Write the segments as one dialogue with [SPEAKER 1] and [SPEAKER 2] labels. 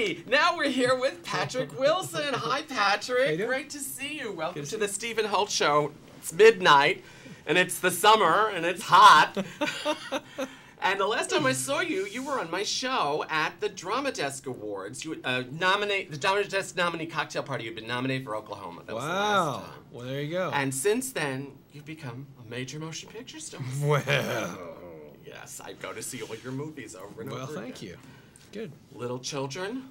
[SPEAKER 1] Hey, now we're here with Patrick Wilson. Hi, Patrick. Great to see you. Welcome
[SPEAKER 2] to
[SPEAKER 1] the Stephen Holt Show. It's midnight, and it's the summer, and it's hot. and the last time I saw you, you were on my show at the Drama Desk Awards. You uh, nominate the Drama Desk nominee cocktail party. You've been nominated for Oklahoma. That was the last
[SPEAKER 2] Wow.
[SPEAKER 1] time.
[SPEAKER 2] Well, there you go.
[SPEAKER 1] And since then, you've become a major motion picture star.
[SPEAKER 2] well,
[SPEAKER 1] Yes, I go to see all your movies over and
[SPEAKER 2] well,
[SPEAKER 1] over
[SPEAKER 2] thank
[SPEAKER 1] again.
[SPEAKER 2] you. Good.
[SPEAKER 1] Little Children,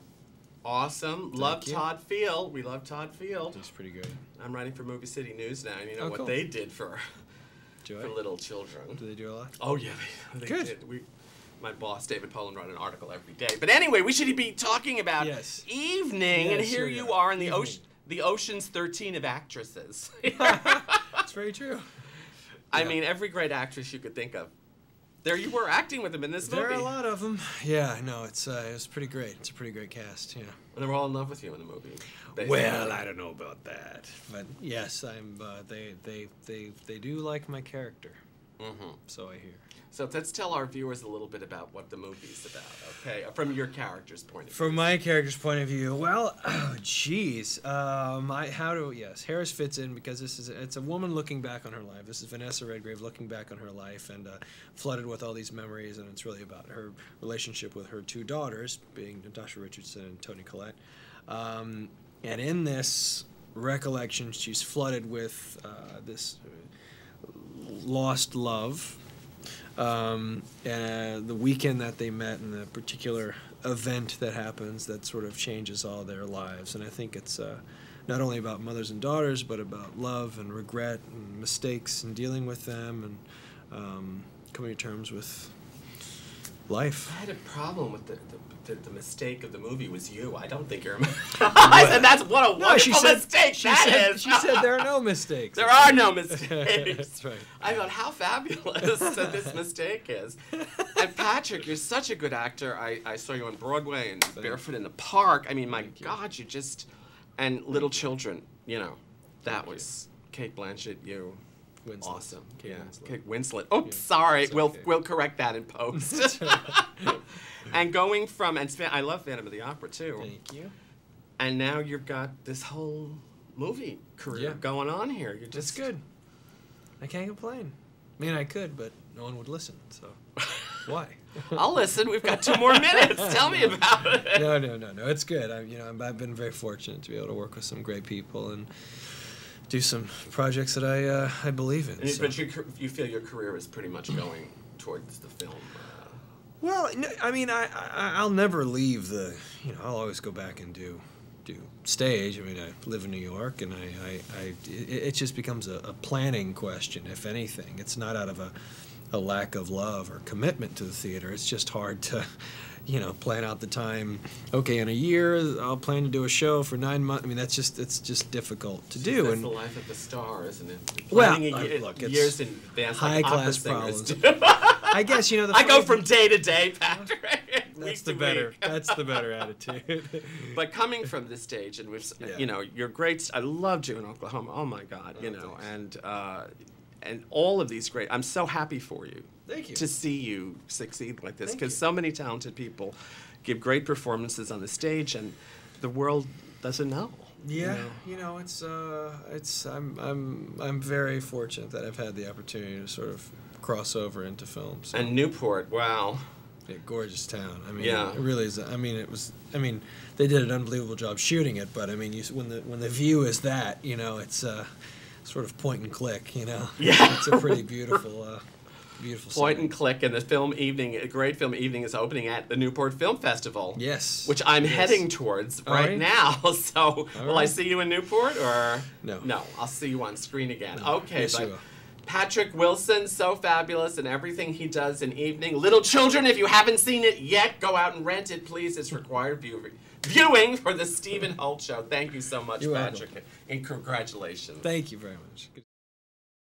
[SPEAKER 1] awesome. love
[SPEAKER 2] you.
[SPEAKER 1] Todd Field. We love Todd Field.
[SPEAKER 2] That's pretty good.
[SPEAKER 1] I'm writing for Movie City News now, and you know
[SPEAKER 2] Oh,
[SPEAKER 1] what
[SPEAKER 2] cool.
[SPEAKER 1] they did for, for little children.
[SPEAKER 2] Do they do a lot?
[SPEAKER 1] Oh yeah, they, they
[SPEAKER 2] Good.
[SPEAKER 1] did. We, my boss David Poland wrote an article every day. But anyway, we should be talking about
[SPEAKER 2] Yes.
[SPEAKER 1] evening, and here
[SPEAKER 2] sure,
[SPEAKER 1] you
[SPEAKER 2] yeah.
[SPEAKER 1] are in the ocean, the Ocean's 13 of actresses.
[SPEAKER 2] That's very true.
[SPEAKER 1] I
[SPEAKER 2] Yeah.
[SPEAKER 1] mean, every great actress you could think of. There you were acting with them in this
[SPEAKER 2] There
[SPEAKER 1] movie.
[SPEAKER 2] are a lot of them. Yeah, no, it's uh, it's pretty great. It's a pretty great cast. Yeah.
[SPEAKER 1] And they were all in love with you in the movie.
[SPEAKER 2] Well, I don't know about that, but yes, I'm. Uh, they they they they do like my character,
[SPEAKER 1] Mhm.
[SPEAKER 2] so I hear.
[SPEAKER 1] So let's tell our viewers a little bit about what the movie's about, okay? From your character's point of view.
[SPEAKER 2] From my character's point of view, well, oh, jeez, um, I, how do yes, Harris fits in because this is it's a woman looking back on her life. This is Vanessa Redgrave looking back on her life and uh, flooded with all these memories, and it's really about her relationship with her two daughters, being Natasha Richardson and Toni Collette. Um, and in this recollection, she's flooded with uh, this lost love um, the weekend that they met and the particular event that happens that sort of changes all their lives. And I think it's uh, not only about mothers and daughters, but about love and regret and mistakes and dealing with them and um, coming to terms with life.
[SPEAKER 1] I had a problem with the, the, the, the mistake of the movie was you. I don't think you're a I said that's what a wonderful
[SPEAKER 2] she said,
[SPEAKER 1] mistake
[SPEAKER 2] she
[SPEAKER 1] that
[SPEAKER 2] said,
[SPEAKER 1] is.
[SPEAKER 2] she said there are no mistakes.
[SPEAKER 1] There are no mistakes.
[SPEAKER 2] That's right.
[SPEAKER 1] I thought how fabulous that this mistake is. And Patrick, you're such a good actor. I, I saw you on Broadway and Barefoot in the Park. I mean, my
[SPEAKER 2] Thank you.
[SPEAKER 1] God, you just and Little Children. You know, that was Kate Blanchett. You.
[SPEAKER 2] Winslet.
[SPEAKER 1] Awesome.
[SPEAKER 2] Kate
[SPEAKER 1] yeah.
[SPEAKER 2] Winslet.
[SPEAKER 1] Kate Winslet. Oops,
[SPEAKER 2] Yeah,
[SPEAKER 1] sorry.
[SPEAKER 2] it's
[SPEAKER 1] We'll
[SPEAKER 2] okay.
[SPEAKER 1] we'll correct that in post. and going from and I love Phantom of the Opera too.
[SPEAKER 2] Thank you.
[SPEAKER 1] And now you've got this whole movie career
[SPEAKER 2] Yeah.
[SPEAKER 1] going on here. You're
[SPEAKER 2] It's
[SPEAKER 1] just
[SPEAKER 2] good. I can't complain. I mean, I could, but no one would listen. So why?
[SPEAKER 1] I'll listen. We've got two more minutes. Tell me about it.
[SPEAKER 2] no, no, no, no. It's good. I, you know, I've been very fortunate to be able to work with some great people and do some projects that I uh, I believe in.
[SPEAKER 1] And-
[SPEAKER 2] so.
[SPEAKER 1] But you, you feel your career is pretty much going towards the film. Uh,
[SPEAKER 2] Well, no, I mean, I, I I'll never leave the. You know, I'll always go back and do do stage. I mean, I live in New York, and I, I, I it, it just becomes a, a planning question, if anything. It's not out of a a lack of love or commitment to the theater. It's just hard to. You know, plan out the time. Okay, in a year, I'll plan to do a show for nine months. I mean, that's just it's just difficult to do.
[SPEAKER 1] that's
[SPEAKER 2] and
[SPEAKER 1] the life of the star, isn't it?
[SPEAKER 2] Well,
[SPEAKER 1] Planning a
[SPEAKER 2] uh, look, it's
[SPEAKER 1] years in advance, like
[SPEAKER 2] high-class problems. I guess you know the.
[SPEAKER 1] I go from day to day, Patrick.
[SPEAKER 2] That's the better. That's the better attitude.
[SPEAKER 1] But coming from this stage, and we've,
[SPEAKER 2] Yeah.
[SPEAKER 1] you know, you're great. I loved you in Oklahoma. Oh my God, you
[SPEAKER 2] Oh,
[SPEAKER 1] know,
[SPEAKER 2] thanks.
[SPEAKER 1] and uh, and all of these great. I'm so happy for you.
[SPEAKER 2] Thank you.
[SPEAKER 1] To see you succeed like this, because so many talented people give great performances on the stage, and the world doesn't know. you
[SPEAKER 2] Yeah,
[SPEAKER 1] know.
[SPEAKER 2] you know, it's uh, it's I'm I'm I'm very fortunate that I've had the opportunity to sort of cross over into film. So,
[SPEAKER 1] And Newport, wow.
[SPEAKER 2] yeah, gorgeous town. I mean,
[SPEAKER 1] Yeah.
[SPEAKER 2] it really is. I mean, it was. I mean, they did an unbelievable job shooting it, but I mean, you, when the when the view is that, you know, it's uh, sort of point and click. You know,
[SPEAKER 1] Yeah.
[SPEAKER 2] it's a pretty beautiful, uh, beautiful.
[SPEAKER 1] Point and click, and the film evening, a great film evening, is opening at the Newport Film Festival.
[SPEAKER 2] Yes.
[SPEAKER 1] Which I'm
[SPEAKER 2] yes.
[SPEAKER 1] heading towards
[SPEAKER 2] All
[SPEAKER 1] right,
[SPEAKER 2] right.
[SPEAKER 1] now. So, will I see you in Newport or
[SPEAKER 2] No.
[SPEAKER 1] No, I'll see you on screen again.
[SPEAKER 2] No.
[SPEAKER 1] Okay,
[SPEAKER 2] Yes,
[SPEAKER 1] but. Patrick Wilson, so fabulous in everything he does in evening. Little children, if you haven't seen it yet, go out and rent it, please. It's required view- viewing for the Stephen Holt Show. Thank you so much,
[SPEAKER 2] You're welcome.
[SPEAKER 1] Patrick, and congratulations.
[SPEAKER 2] Thank you very much.